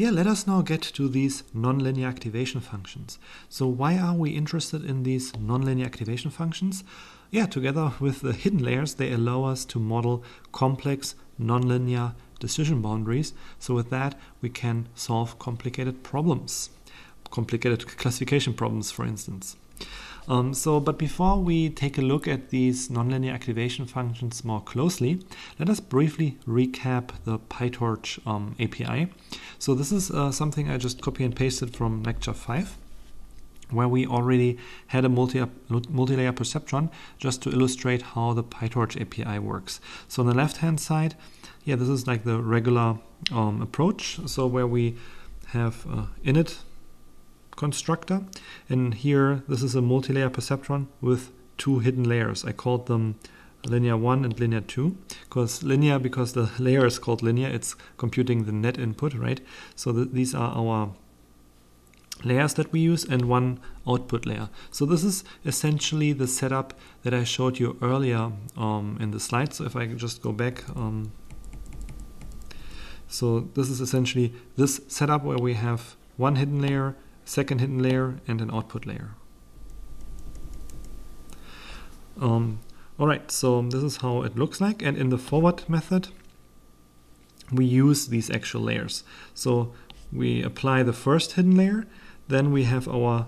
yeah, let us now get to these nonlinear activation functions. So why are we interested in these nonlinear activation functions? Yeah, together with the hidden layers, they allow us to model complex nonlinear decision boundaries. So with that, we can solve complicated problems, complicated classification problems, for instance. Um, so, but before we take a look at these nonlinear activation functions more closely, let us briefly recap the PyTorch um, API. So this is uh, something I just copy and pasted from lecture 5 where we already had a multi multi-layer perceptron just to illustrate how the PyTorch API works. So on the left-hand side, yeah, this is like the regular um, approach. So where we have uh, init constructor. And here, this is a multi-layer perceptron with two hidden layers. I called them linear 1 and linear 2 because linear because the layer is called linear it's computing the net input right so th these are our layers that we use and one output layer so this is essentially the setup that I showed you earlier um, in the slide so if I just go back um, so this is essentially this setup where we have one hidden layer second hidden layer, and an output layer. Um, all right, so this is how it looks like. And in the forward method, we use these actual layers. So we apply the first hidden layer, then we have our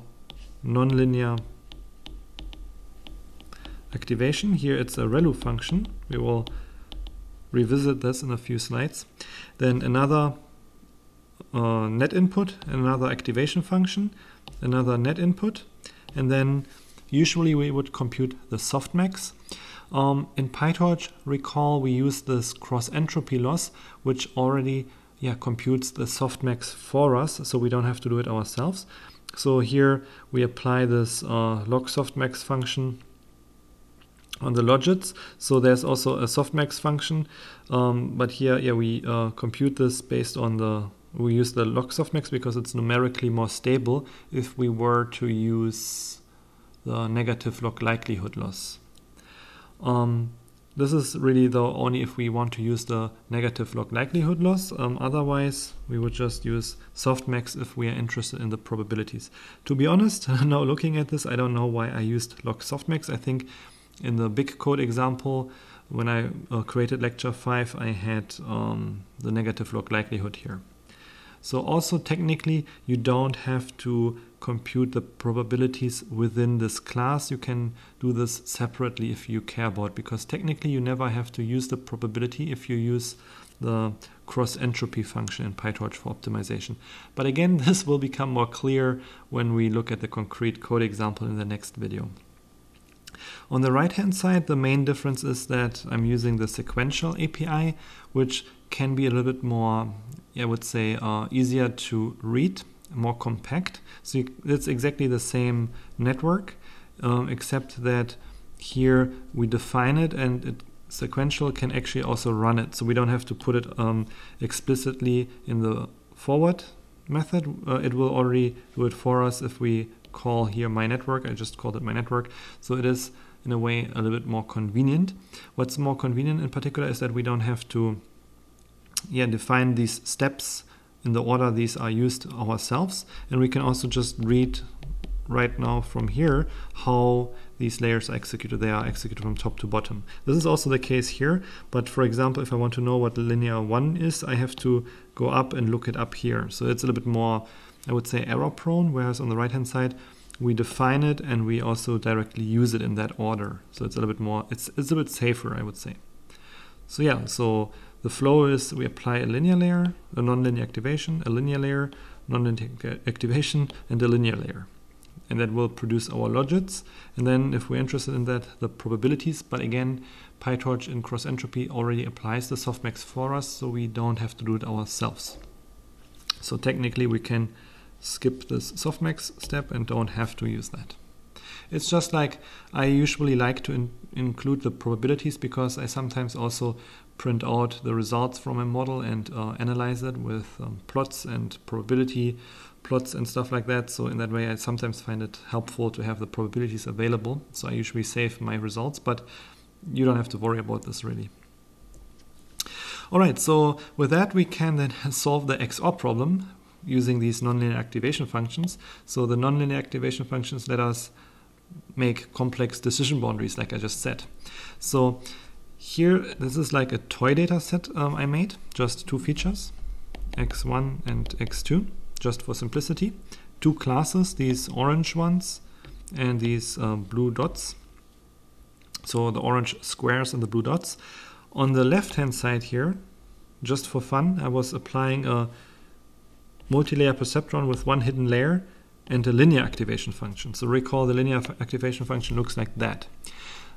nonlinear activation. Here it's a ReLU function. We will revisit this in a few slides. Then another uh, net input, another activation function, another net input, and then usually we would compute the softmax. Um, in PyTorch, recall we use this cross entropy loss, which already yeah, computes the softmax for us, so we don't have to do it ourselves. So here we apply this uh, log softmax function on the logits. So there's also a softmax function, um, but here yeah we uh, compute this based on the we use the log softmax because it's numerically more stable if we were to use the negative log likelihood loss. Um, this is really though only if we want to use the negative log likelihood loss. Um, otherwise, we would just use softmax if we are interested in the probabilities. To be honest, now looking at this, I don't know why I used log softmax. I think in the big code example, when I uh, created lecture 5, I had um, the negative log likelihood here. So also technically you don't have to compute the probabilities within this class. You can do this separately if you care about because technically you never have to use the probability if you use the cross entropy function in PyTorch for optimization. But again, this will become more clear when we look at the concrete code example in the next video. On the right hand side, the main difference is that I'm using the sequential API, which can be a little bit more, I would say, uh, easier to read, more compact. So it's exactly the same network, um, except that here we define it and it sequential can actually also run it. So we don't have to put it um, explicitly in the forward method. Uh, it will already do it for us if we call here my network. I just called it my network. So it is in a way a little bit more convenient. What's more convenient in particular is that we don't have to yeah, define these steps in the order these are used ourselves. And we can also just read right now from here how these layers are executed. They are executed from top to bottom. This is also the case here, but for example, if I want to know what linear 1 is, I have to go up and look it up here. So it's a little bit more, I would say, error prone, whereas on the right hand side, we define it and we also directly use it in that order. So it's a little bit more, it's, it's a bit safer, I would say. So yeah, so the flow is we apply a linear layer, a nonlinear activation, a linear layer, nonlinear activation, and a linear layer. And that will produce our logits. And then if we're interested in that, the probabilities. But again, PyTorch in cross entropy already applies the softmax for us, so we don't have to do it ourselves. So technically we can skip this softmax step and don't have to use that. It's just like I usually like to in include the probabilities because I sometimes also print out the results from a model and uh, analyze it with um, plots and probability plots and stuff like that. So in that way, I sometimes find it helpful to have the probabilities available. So I usually save my results, but you don't have to worry about this really. All right, so with that, we can then solve the XOR problem using these nonlinear activation functions. So the nonlinear activation functions let us make complex decision boundaries, like I just said. So here, this is like a toy data set um, I made, just two features, x1 and x2, just for simplicity. Two classes, these orange ones and these uh, blue dots. So the orange squares and the blue dots. On the left hand side here, just for fun, I was applying a multi-layer perceptron with one hidden layer and a linear activation function. So recall the linear activation function looks like that.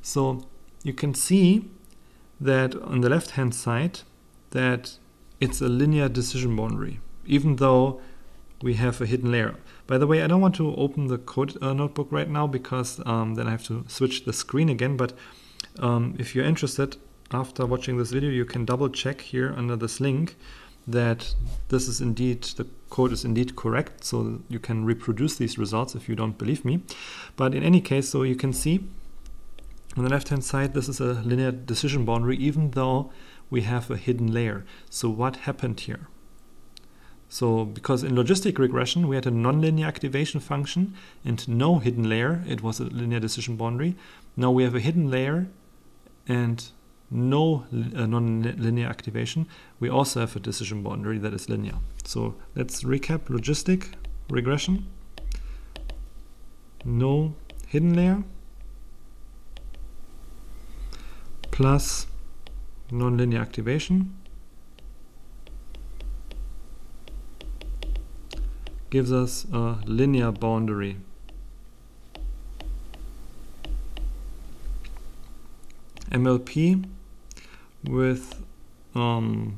So you can see that on the left hand side that it's a linear decision boundary, even though we have a hidden layer. By the way, I don't want to open the code uh, notebook right now because um, then I have to switch the screen again. But um, if you're interested, after watching this video, you can double check here under this link that this is indeed, the code is indeed correct. So you can reproduce these results if you don't believe me. But in any case, so you can see on the left hand side, this is a linear decision boundary, even though we have a hidden layer. So what happened here? So because in logistic regression, we had a nonlinear activation function and no hidden layer. It was a linear decision boundary. Now we have a hidden layer and no uh, non-linear activation, we also have a decision boundary that is linear. So let's recap logistic regression. No hidden layer plus nonlinear activation. Gives us a linear boundary. MLP with um,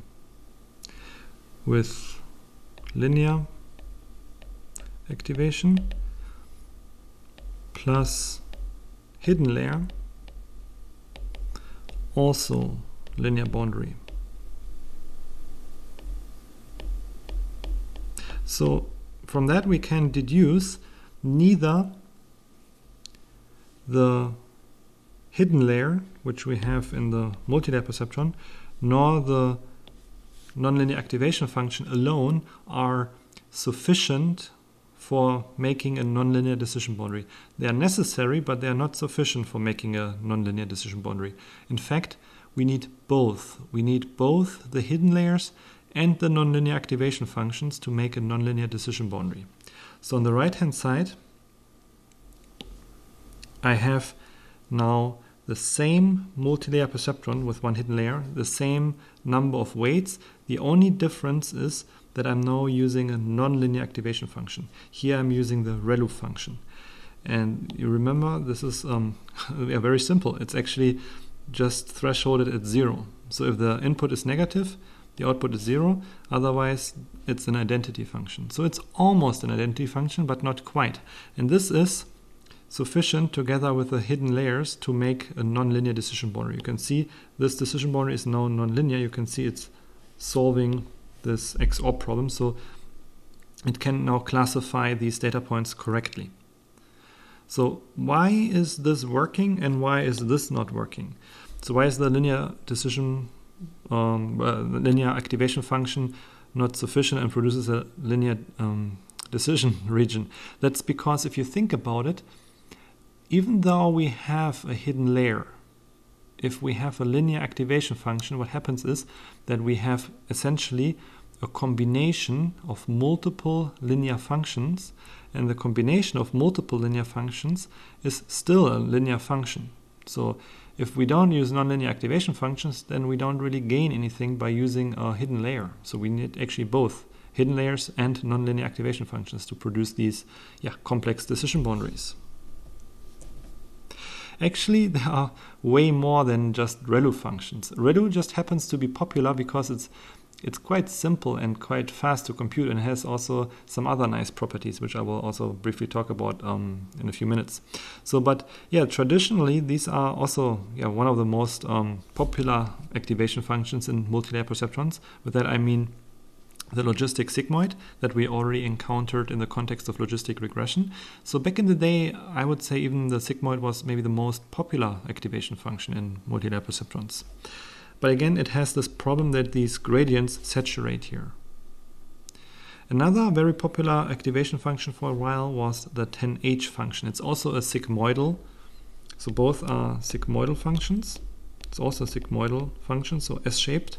with linear activation plus hidden layer also linear boundary. So from that we can deduce neither the hidden layer, which we have in the multi-layer perceptron, nor the nonlinear activation function alone are sufficient for making a nonlinear decision boundary. They are necessary, but they are not sufficient for making a nonlinear decision boundary. In fact, we need both. We need both the hidden layers and the nonlinear activation functions to make a nonlinear decision boundary. So on the right hand side, I have now the same multi-layer perceptron with one hidden layer, the same number of weights. The only difference is that I'm now using a nonlinear activation function. Here I'm using the ReLU function. And you remember, this is um, yeah, very simple. It's actually just thresholded at zero. So if the input is negative, the output is zero. Otherwise, it's an identity function. So it's almost an identity function, but not quite. And this is sufficient together with the hidden layers to make a nonlinear decision boundary. You can see this decision boundary is now nonlinear. You can see it's solving this XOR problem. So it can now classify these data points correctly. So why is this working and why is this not working? So why is the linear decision, um, uh, linear activation function not sufficient and produces a linear um, decision region? That's because if you think about it, even though we have a hidden layer, if we have a linear activation function, what happens is that we have essentially a combination of multiple linear functions, and the combination of multiple linear functions is still a linear function. So if we don't use nonlinear activation functions, then we don't really gain anything by using a hidden layer. So we need actually both hidden layers and nonlinear activation functions to produce these yeah, complex decision boundaries. Actually, there are way more than just ReLU functions. ReLU just happens to be popular because it's it's quite simple and quite fast to compute and has also some other nice properties which I will also briefly talk about um, in a few minutes. So, but yeah, traditionally these are also yeah one of the most um, popular activation functions in multi-layer perceptrons. With that I mean the logistic sigmoid that we already encountered in the context of logistic regression. So back in the day, I would say even the sigmoid was maybe the most popular activation function in multi-layer perceptrons. But again, it has this problem that these gradients saturate here. Another very popular activation function for a while was the tanh function. It's also a sigmoidal, so both are sigmoidal functions. It's also a sigmoidal function, so S-shaped.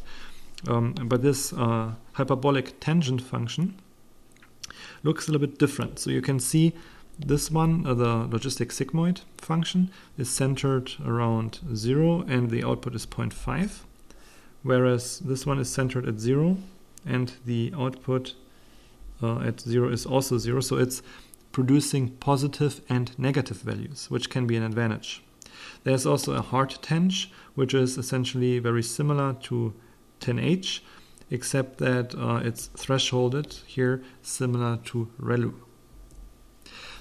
Um, but this uh, hyperbolic tangent function looks a little bit different. So you can see this one, uh, the logistic sigmoid function, is centered around 0 and the output is 0.5, whereas this one is centered at 0 and the output uh, at 0 is also 0. So it's producing positive and negative values, which can be an advantage. There's also a hard tanh, which is essentially very similar to tanh, except that uh, it's thresholded here similar to ReLU.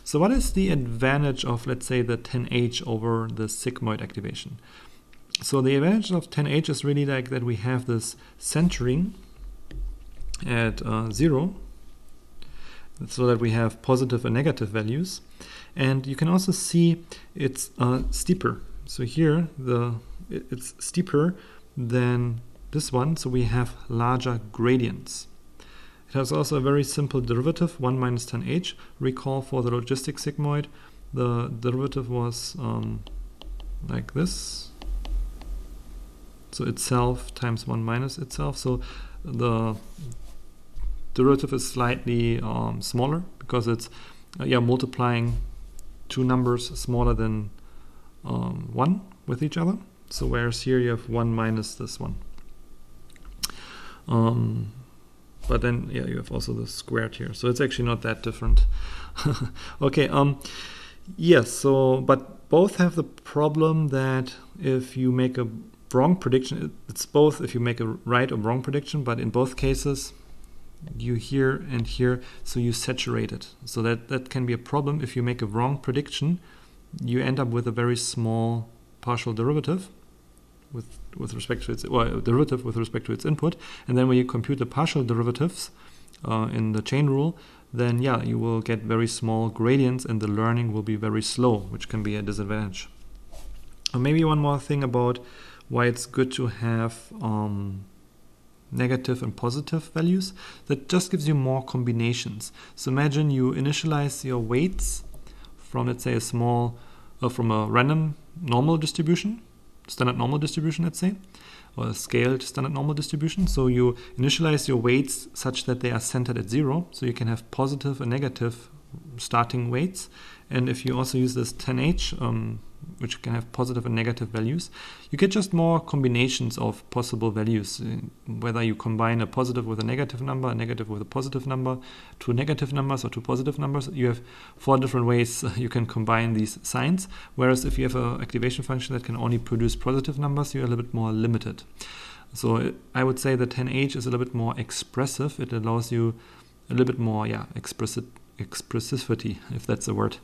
So what is the advantage of, let's say, the tanh over the sigmoid activation? So the advantage of tanh is really like that we have this centering at uh, zero, so that we have positive and negative values. And you can also see it's uh, steeper. So here the it's steeper than this one, so we have larger gradients. It has also a very simple derivative, 1 minus tanh. Recall for the logistic sigmoid, the derivative was um, like this. So itself times 1 minus itself. So the derivative is slightly um, smaller because it's uh, yeah multiplying two numbers smaller than um, 1 with each other. So whereas here you have 1 minus this one. Um, but then yeah, you have also the squared here. So it's actually not that different. okay, um, yes, so but both have the problem that if you make a wrong prediction, it's both if you make a right or wrong prediction, but in both cases, you here and here, so you saturate it. So that, that can be a problem if you make a wrong prediction, you end up with a very small partial derivative with with respect to its well, derivative with respect to its input, and then when you compute the partial derivatives uh, in the chain rule, then yeah, you will get very small gradients, and the learning will be very slow, which can be a disadvantage. Uh, maybe one more thing about why it's good to have um, negative and positive values. That just gives you more combinations. So imagine you initialize your weights from let's say a small, uh, from a random normal distribution standard normal distribution, let's say, or a scaled standard normal distribution. So you initialize your weights such that they are centered at zero. So you can have positive and negative starting weights. And if you also use this tanh, um, which can have positive and negative values, you get just more combinations of possible values. Uh, whether you combine a positive with a negative number, a negative with a positive number, two negative numbers or two positive numbers, you have four different ways you can combine these signs. Whereas if you have an activation function that can only produce positive numbers, you're a little bit more limited. So uh, I would say that tanh is a little bit more expressive. It allows you a little bit more, yeah, expressive expressivity, if that's a word.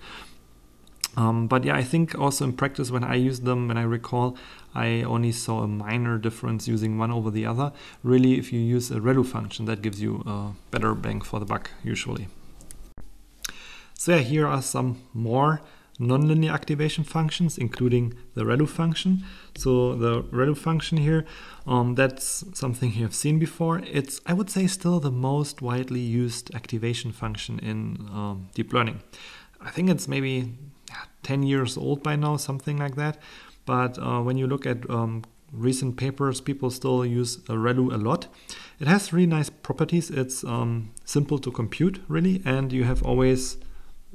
Um, but yeah, I think also in practice, when I use them, when I recall, I only saw a minor difference using one over the other. Really, if you use a ReLU function, that gives you a better bang for the buck, usually. So yeah, here are some more nonlinear activation functions, including the ReLU function. So the ReLU function here, um, that's something you have seen before. It's, I would say, still the most widely used activation function in um, deep learning. I think it's maybe 10 years old by now, something like that. But uh, when you look at um, recent papers, people still use uh, ReLU a lot. It has really nice properties. It's um, simple to compute, really, and you have always,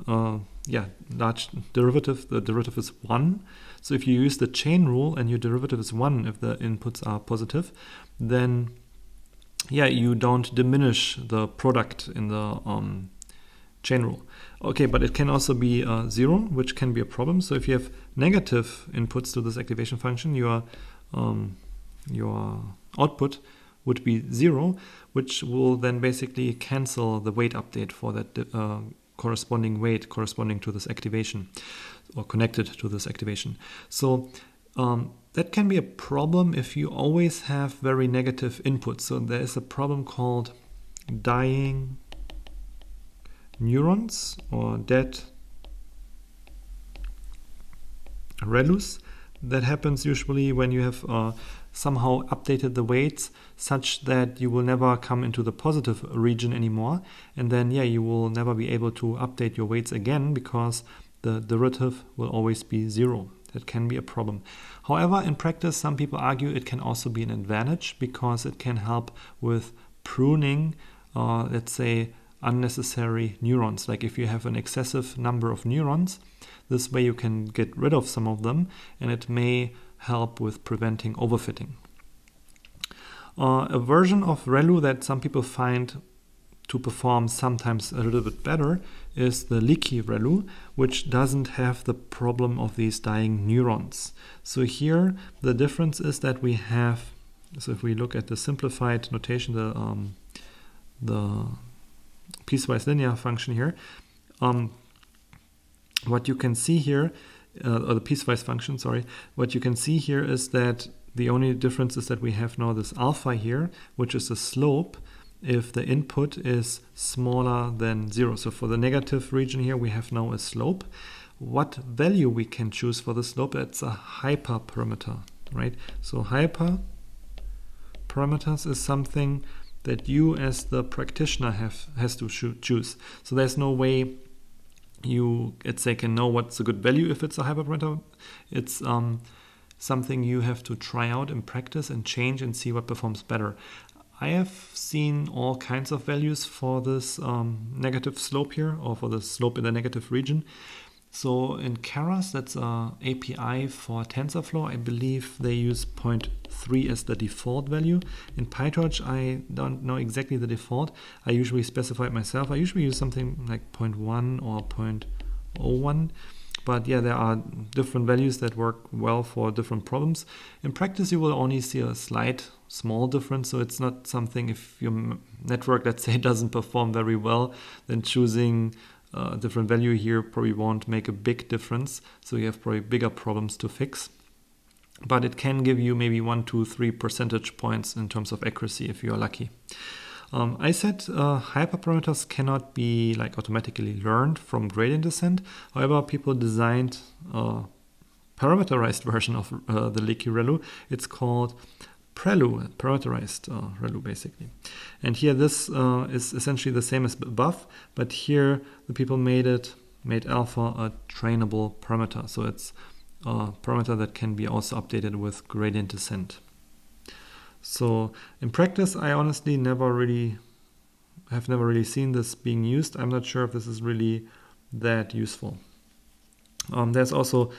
uh, yeah, large derivative. The derivative is one. So if you use the chain rule and your derivative is one, if the inputs are positive, then yeah, you don't diminish the product in the um, rule. Okay, but it can also be uh, zero, which can be a problem. So if you have negative inputs to this activation function, your um, your output would be zero, which will then basically cancel the weight update for that uh, corresponding weight corresponding to this activation or connected to this activation. So um, that can be a problem if you always have very negative inputs. So there is a problem called dying neurons or dead ReLUs. That happens usually when you have uh, somehow updated the weights such that you will never come into the positive region anymore. And then, yeah, you will never be able to update your weights again because the derivative will always be zero. That can be a problem. However, in practice, some people argue it can also be an advantage because it can help with pruning, uh, let's say, unnecessary neurons. Like if you have an excessive number of neurons, this way you can get rid of some of them and it may help with preventing overfitting. Uh, a version of ReLU that some people find to perform sometimes a little bit better is the leaky ReLU, which doesn't have the problem of these dying neurons. So here the difference is that we have, so if we look at the simplified notation, the um, the piecewise linear function here, um, what you can see here, uh, or the piecewise function, sorry, what you can see here is that the only difference is that we have now this alpha here, which is the slope if the input is smaller than zero. So for the negative region here, we have now a slope. What value we can choose for the slope? It's a hyperparameter, right? So hyper parameters is something that you as the practitioner have has to choose. So there's no way you let's say can know what's a good value if it's a hyperparameter. It's um, something you have to try out in practice and change and see what performs better. I have seen all kinds of values for this um, negative slope here or for the slope in the negative region. So in Keras, that's a API for TensorFlow. I believe they use 0.3 as the default value. In PyTorch, I don't know exactly the default. I usually specify it myself. I usually use something like 0.1 or 0.01. But yeah, there are different values that work well for different problems. In practice, you will only see a slight small difference. So it's not something if your network, let's say, doesn't perform very well, then choosing a different value here probably won't make a big difference. So you have probably bigger problems to fix. But it can give you maybe one, two, three percentage points in terms of accuracy if you are lucky. Um, I said uh, hyperparameters cannot be like automatically learned from gradient descent. However, people designed a parameterized version of uh, the leaky ReLU. It's called PReLU, parameterized uh, ReLU basically. And here this uh, is essentially the same as above, but here the people made it, made alpha a trainable parameter. So it's a parameter that can be also updated with gradient descent. So in practice, I honestly never really have never really seen this being used. I'm not sure if this is really that useful. Um, there's also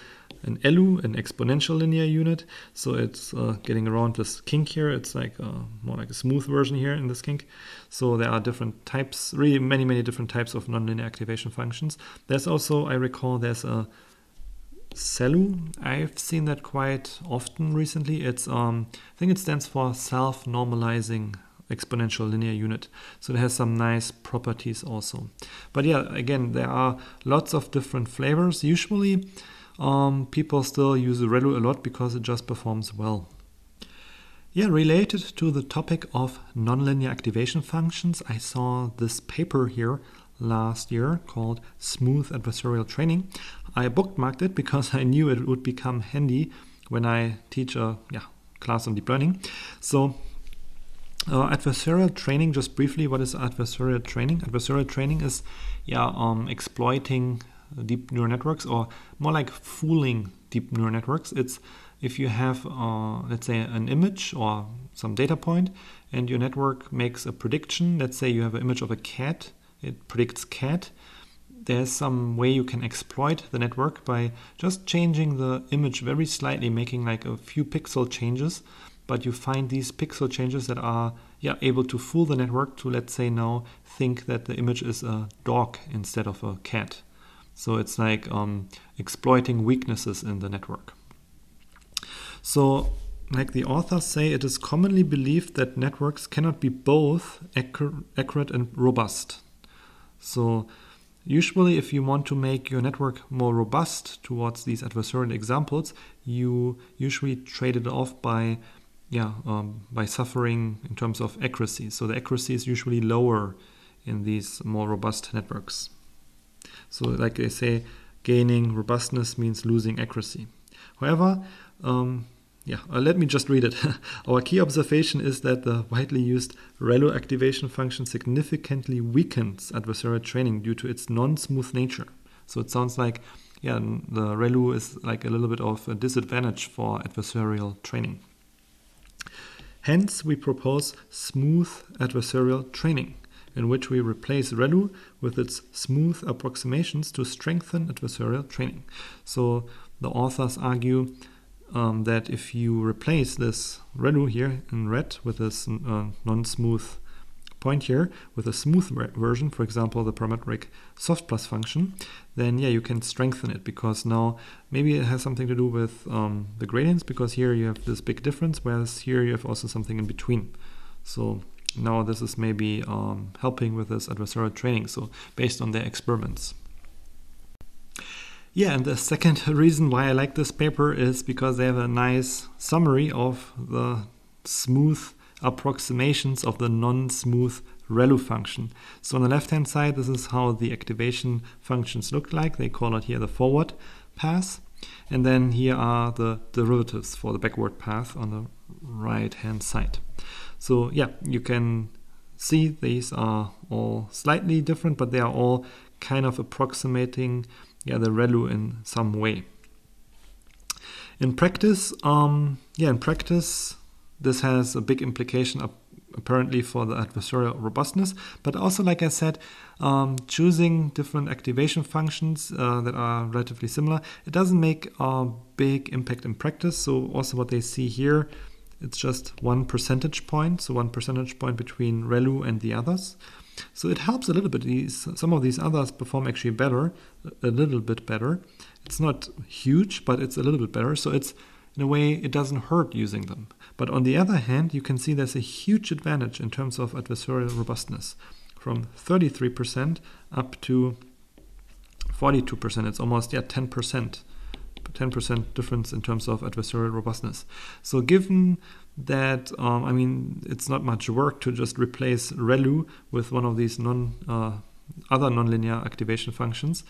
an ELU, an exponential linear unit. So it's uh, getting around this kink here. It's like uh, more like a smooth version here in this kink. So there are different types, really many, many different types of nonlinear activation functions. There's also, I recall, there's a SELU. I've seen that quite often recently. It's um, I think it stands for self-normalizing exponential linear unit. So it has some nice properties also. But yeah, again, there are lots of different flavors. Usually um, people still use ReLU a lot because it just performs well. Yeah, related to the topic of nonlinear activation functions, I saw this paper here last year called Smooth Adversarial Training. I bookmarked it because I knew it would become handy when I teach a yeah, class on deep learning. So uh, adversarial training, just briefly, what is adversarial training? Adversarial training is yeah, um, exploiting deep neural networks or more like fooling deep neural networks. It's if you have, uh, let's say, an image or some data point and your network makes a prediction, let's say you have an image of a cat, it predicts cat, there's some way you can exploit the network by just changing the image very slightly, making like a few pixel changes. But you find these pixel changes that are yeah, able to fool the network to, let's say, now think that the image is a dog instead of a cat. So it's like um, exploiting weaknesses in the network. So, like the authors say, it is commonly believed that networks cannot be both accurate and robust. So, Usually, if you want to make your network more robust towards these adversarial examples, you usually trade it off by, yeah, um, by suffering in terms of accuracy. So the accuracy is usually lower in these more robust networks. So, like they say, gaining robustness means losing accuracy. However, um, yeah, uh, let me just read it. Our key observation is that the widely used ReLU activation function significantly weakens adversarial training due to its non-smooth nature. So it sounds like, yeah, the ReLU is like a little bit of a disadvantage for adversarial training. Hence, we propose smooth adversarial training, in which we replace ReLU with its smooth approximations to strengthen adversarial training. So the authors argue um, that if you replace this ReLU here in red with this uh, non-smooth point here with a smooth version, for example, the parametric soft plus function, then yeah, you can strengthen it because now maybe it has something to do with um, the gradients because here you have this big difference, whereas here you have also something in between. So now this is maybe um, helping with this adversarial training. So based on their experiments. Yeah, and the second reason why I like this paper is because they have a nice summary of the smooth approximations of the non-smooth ReLU function. So on the left-hand side, this is how the activation functions look like. They call it here the forward path. And then here are the derivatives for the backward path on the right-hand side. So yeah, you can see these are all slightly different, but they are all kind of approximating yeah, the ReLU in some way. In practice, um, yeah, in practice, this has a big implication apparently for the adversarial robustness, but also, like I said, um, choosing different activation functions uh, that are relatively similar, it doesn't make a big impact in practice. So also what they see here, it's just one percentage point, so one percentage point between ReLU and the others. So it helps a little bit. These, some of these others perform actually better, a little bit better. It's not huge, but it's a little bit better. So it's in a way it doesn't hurt using them. But on the other hand, you can see there's a huge advantage in terms of adversarial robustness from 33% up to 42%. It's almost yeah 10%. 10% difference in terms of adversarial robustness. So given that um, I mean it's not much work to just replace ReLU with one of these non uh, other nonlinear activation functions.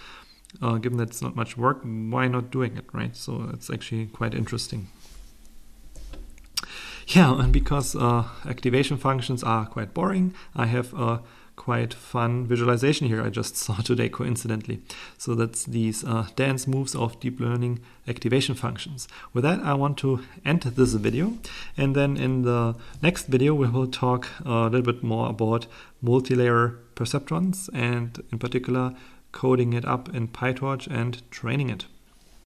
Uh, given that it's not much work, why not doing it, right? So it's actually quite interesting. Yeah, and because uh, activation functions are quite boring, I have a quite fun visualization here I just saw today coincidentally. So that's these uh, dance moves of deep learning activation functions. With that I want to end this video and then in the next video we will talk a little bit more about multi-layer perceptrons and in particular coding it up in PyTorch and training it.